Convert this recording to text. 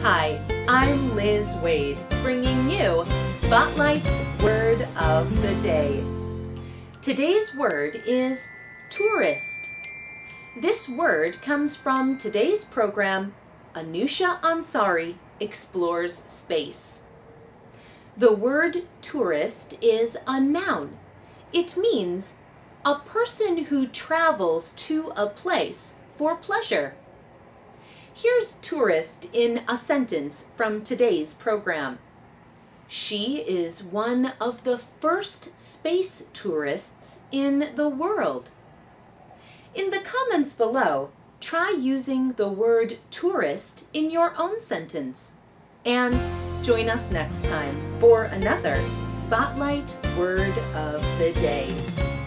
Hi, I'm Liz Wade, bringing you Spotlight's Word of the Day. Today's word is tourist. This word comes from today's program, Anousheh Ansari Explores Space. The word tourist is a noun. It means a person who travels to a place for pleasure. Here's tourist in a sentence from today's program. She is one of the first space tourists in the world. In the comments below, try using the word tourist in your own sentence. And join us next time for another Spotlight Word of the Day.